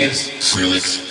is Skrillex.